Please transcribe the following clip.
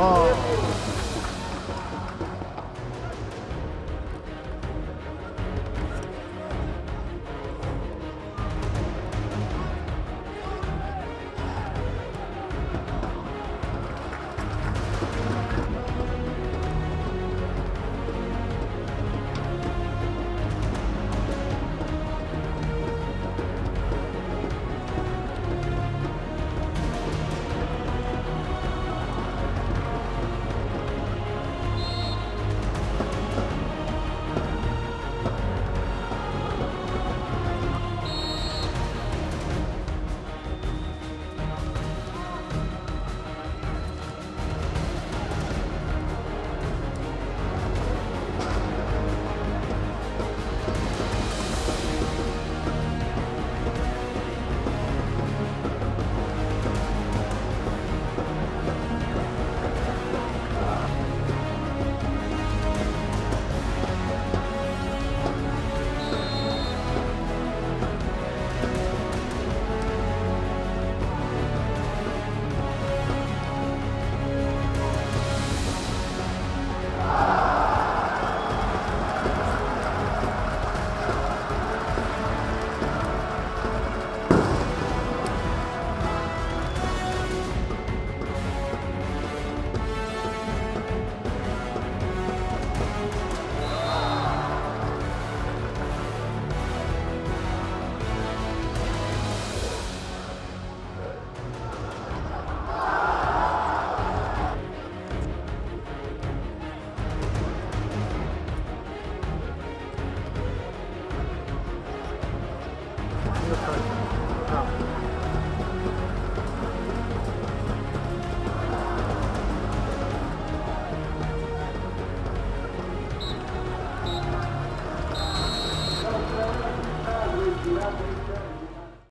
어.